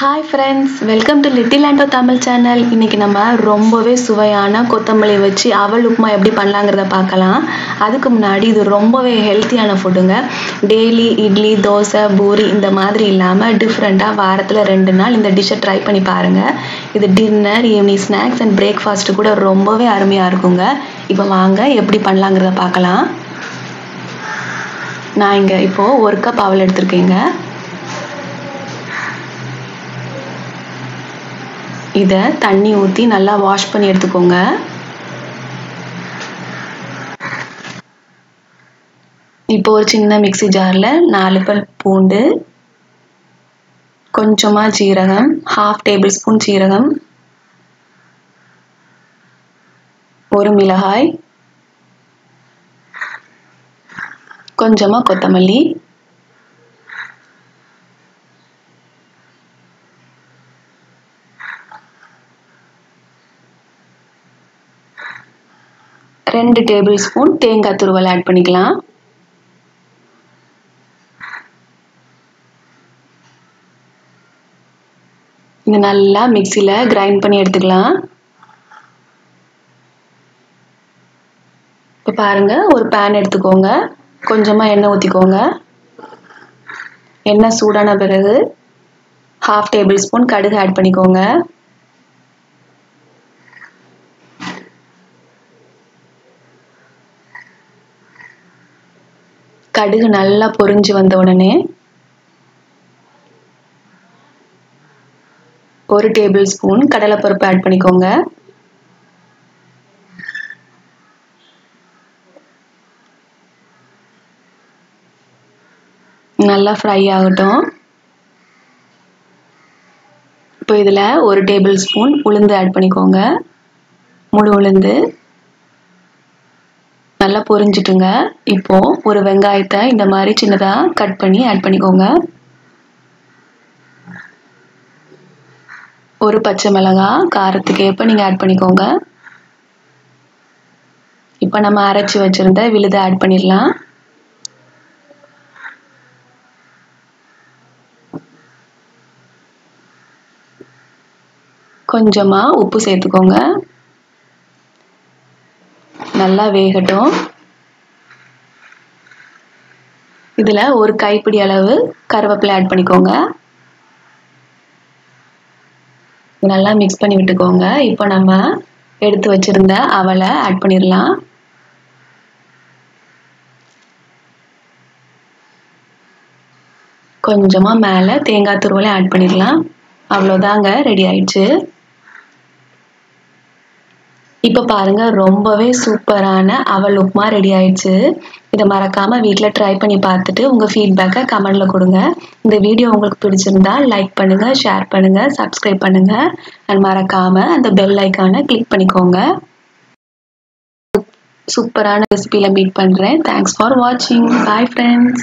Hi friends welcome to little Anto Tamil channel இன்றைக்கி நம்ம ரொம்பவே சுவையான கொத்தமல்லி வச்சு அவல் உப்புமா எப்படி பண்ணலாங்கிறத பார்க்கலாம். அதுக்கு முன்னாடி இது ரொம்பவே ஹெல்த்தியான ஃபுட்டுங்க டெய்லி இட்லி தோசை பூரி இந்த மாதிரி இல்லாமல் டிஃப்ரெண்ட்டாக வாரத்தில் ரெண்டு நாள் இந்த டிஷ்ஷை ட்ரை பண்ணி பாருங்கள் இது dinner evening snacks and breakfast கூட ரொம்பவே அருமையாக இருக்குங்க. இப்போ வாங்க எப்படி பண்ணலாங்கிறத பார்க்கலாம். நான் இங்கே இப்போது ஒரு கப் அவல் எடுத்திருக்கேங்க. இதை தண்ணி ஊற்றி நல்லா வாஷ் பண்ணி எடுத்துக்கோங்க. இப்போ ஒரு சின்ன மிக்சி ஜாரில் நாலு பல் பூண்டு கொஞ்சமாக ஜீரகம் ஹாஃப் டேபிள் ஸ்பூன் ஜீரகம் ஒரு மிளகாய் கொஞ்சமாக கொத்தமல்லி ரெண்டு டேபிள் ஸ்பூன் தேங்காய் துருவல் ஆட் பண்ணிக்கலாம். இது நல்லா மிக்சியில் கிரைண்ட் பண்ணி எடுத்துக்கலாம். இப்போ பாருங்கள் ஒரு பேன் எடுத்துக்கோங்க. கொஞ்சமாக எண்ணெய் ஊற்றிக்கோங்க எண்ணெய் சூடான பிறகு ஹாஃப் டேபிள் ஸ்பூன் கடுகு ஆட் பண்ணிக்கோங்க. கடுகு நல்லா பொரிஞ்சு வந்த உடனே ஒரு டேபிள் ஸ்பூன் கடலைப்பருப்பு ஆட் பண்ணிக்கோங்க. நல்லா ஃப்ரை ஆகட்டும். இப்போ இதில் ஒரு டேபிள் ஸ்பூன் உளுந்து ஆட் பண்ணிக்கோங்க. முழு உளுந்து. நல்லா பொரிஞ்சிட்டுங்க. இப்போ ஒரு வெங்காயத்தை இந்த மாதிரி சின்னதாக கட் பண்ணி ஆட் பண்ணிக்கோங்க. ஒரு பச்சை மிளகாய் காரத்துக்கு ஏற்ப நீங்கள் ஆட் பண்ணிக்கோங்க. இப்போ நம்ம அரைச்சி வச்சுருந்த விழுதை ஆட் பண்ணிடலாம். கொஞ்சமாக உப்பு சேர்த்துக்கோங்க. நல்லா வேகட்டும். இதில் ஒரு கைப்பிடி அளவு கருவேப்பிலை ஆட் பண்ணிக்கோங்க. நல்லா மிக்ஸ் பண்ணி விட்டுக்கோங்க. இப்போ நம்ம எடுத்து வச்சுருந்த அவலை ஆட் பண்ணிடலாம் கொஞ்சமாக மேலே தேங்காய் துருவலை ஆட் பண்ணிடலாம் அவ்வளோதாங்க ரெடி ஆயிடுச்சு. இப்போ பாருங்க ரொம்பவே சூப்பரான அவல் உப்புமா ரெடி ஆயிடுச்சு. இதை மறக்காம வீட்டில் ட்ரை பண்ணி பார்த்துட்டு உங்கள் ஃபீட்பேக்கை கமெண்ட்ல கொடுங்க. இந்த வீடியோ உங்களுக்கு பிடிச்சிருந்தா லைக் பண்ணுங்க ஷேர் பண்ணுங்க சப்ஸ்கிரைப் பண்ணுங்க. அண்ட் மறக்காம அந்த பெல் ஐக்கானை கிளிக் பண்ணிக்கோங்க. சூப்பரான ரெசிபியில் மீட் பண்ணுறேன் தேங்க்ஸ் ஃபார் வாட்சிங் பாய் ஃப்ரெண்ட்ஸ்